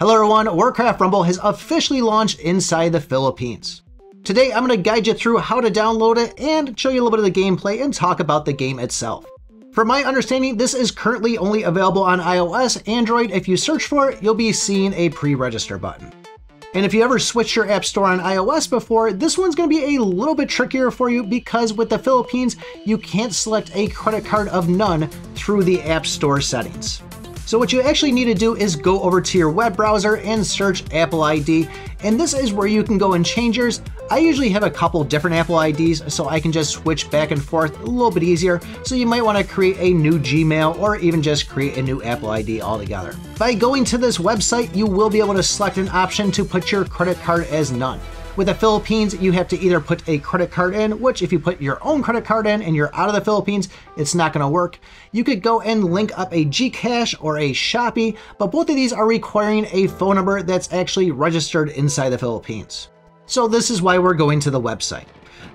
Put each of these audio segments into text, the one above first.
Hello everyone, Warcraft Rumble has officially launched inside the Philippines. Today I'm going to guide you through how to download it and show you a little bit of the gameplay and talk about the game itself. From my understanding, this is currently only available on iOS, Android. If you search for it, you'll be seeing a pre-register button. And if you ever switched your app store on iOS before, this one's going to be a little bit trickier for you because with the Philippines, you can't select a credit card of none through the App Store settings. So what you actually need to do is go over to your web browser and search Apple ID, and this is where you can go and change yours. I usually have a couple different Apple IDs, so I can just switch back and forth a little bit easier, so you might want to create a new Gmail or even just create a new Apple ID altogether. By going to this website, you will be able to select an option to put your credit card as none. With the Philippines, you have to either put a credit card in, which if you put your own credit card in and you're out of the Philippines, it's not going to work. You could go and link up a Gcash or a Shopee, but both of these are requiring a phone number that's actually registered inside the Philippines. So this is why we're going to the website.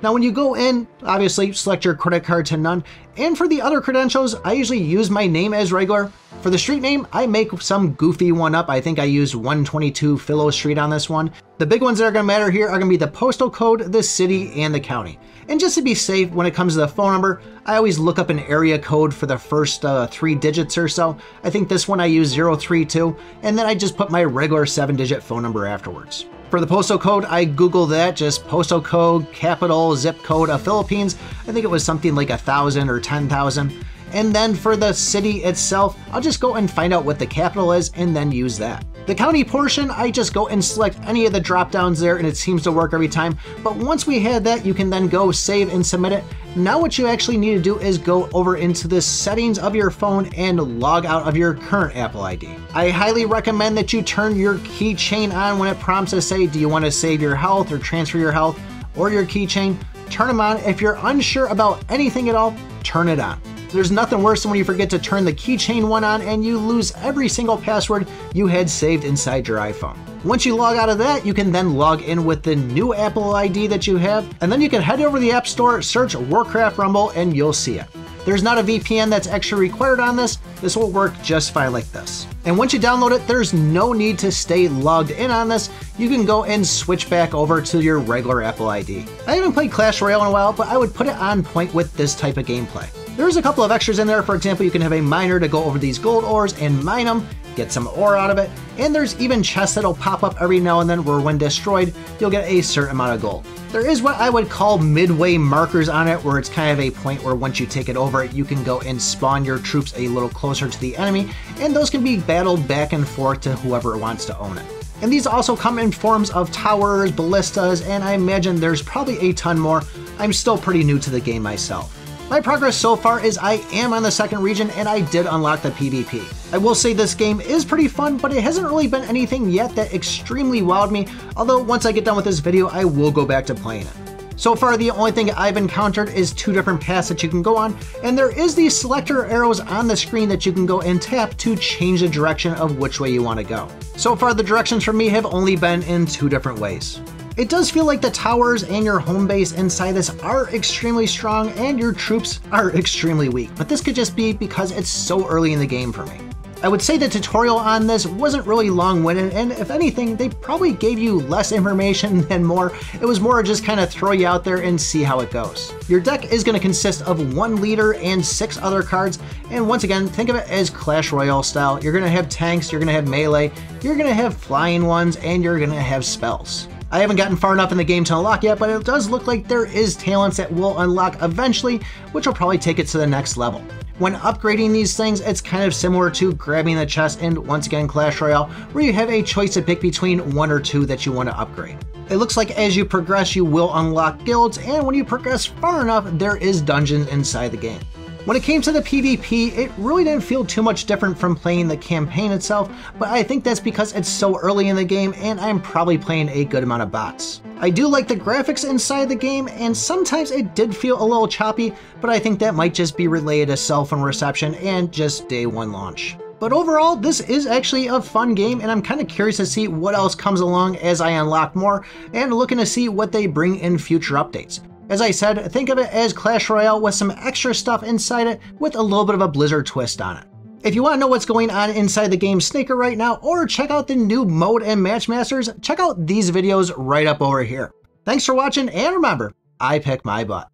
Now when you go in, obviously select your credit card to none, and for the other credentials, I usually use my name as regular. For the street name, I make some goofy one up. I think I used 122 Philo Street on this one. The big ones that are gonna matter here are gonna be the postal code, the city, and the county. And just to be safe, when it comes to the phone number, I always look up an area code for the first uh, three digits or so. I think this one I use 032, and then I just put my regular seven digit phone number afterwards. For the postal code, I Googled that, just postal code, capital, zip code of Philippines. I think it was something like a thousand or 10,000. And then for the city itself, I'll just go and find out what the capital is and then use that. The county portion, I just go and select any of the drop downs there and it seems to work every time. But once we had that, you can then go save and submit it. Now what you actually need to do is go over into the settings of your phone and log out of your current Apple ID. I highly recommend that you turn your keychain on when it prompts to say, do you want to save your health or transfer your health or your keychain? Turn them on. If you're unsure about anything at all, turn it on. There's nothing worse than when you forget to turn the keychain one on and you lose every single password you had saved inside your iPhone. Once you log out of that, you can then log in with the new Apple ID that you have, and then you can head over to the App Store, search Warcraft Rumble, and you'll see it. There's not a VPN that's extra required on this, this will work just fine like this. And once you download it, there's no need to stay logged in on this, you can go and switch back over to your regular Apple ID. I haven't played Clash Royale in a while, but I would put it on point with this type of gameplay. There's a couple of extras in there. For example, you can have a miner to go over these gold ores and mine them, get some ore out of it, and there's even chests that'll pop up every now and then where when destroyed, you'll get a certain amount of gold. There is what I would call midway markers on it, where it's kind of a point where once you take it over, you can go and spawn your troops a little closer to the enemy, and those can be battled back and forth to whoever wants to own it. And these also come in forms of towers, ballistas, and I imagine there's probably a ton more. I'm still pretty new to the game myself. My progress so far is I am on the second region and I did unlock the PvP. I will say this game is pretty fun, but it hasn't really been anything yet that extremely wowed me, although once I get done with this video, I will go back to playing it. So far, the only thing I've encountered is two different paths that you can go on, and there is these selector arrows on the screen that you can go and tap to change the direction of which way you want to go. So far, the directions for me have only been in two different ways. It does feel like the towers and your home base inside this are extremely strong and your troops are extremely weak, but this could just be because it's so early in the game for me. I would say the tutorial on this wasn't really long-winded, and if anything, they probably gave you less information than more. It was more just kind of throw you out there and see how it goes. Your deck is going to consist of one leader and six other cards, and once again, think of it as Clash Royale style. You're going to have tanks, you're going to have melee, you're going to have flying ones, and you're going to have spells. I haven't gotten far enough in the game to unlock yet, but it does look like there is talents that will unlock eventually, which will probably take it to the next level. When upgrading these things, it's kind of similar to grabbing the chest in, once again, Clash Royale, where you have a choice to pick between one or two that you want to upgrade. It looks like as you progress, you will unlock guilds, and when you progress far enough, there is dungeons inside the game. When it came to the PvP, it really didn't feel too much different from playing the campaign itself, but I think that's because it's so early in the game and I'm probably playing a good amount of bots. I do like the graphics inside the game, and sometimes it did feel a little choppy, but I think that might just be related to cell phone reception and just day one launch. But overall, this is actually a fun game, and I'm kind of curious to see what else comes along as I unlock more, and looking to see what they bring in future updates. As I said, think of it as Clash Royale with some extra stuff inside it with a little bit of a Blizzard twist on it. If you want to know what's going on inside the game Snaker right now, or check out the new mode and Matchmasters, check out these videos right up over here. Thanks for watching, and remember, I pick my butt.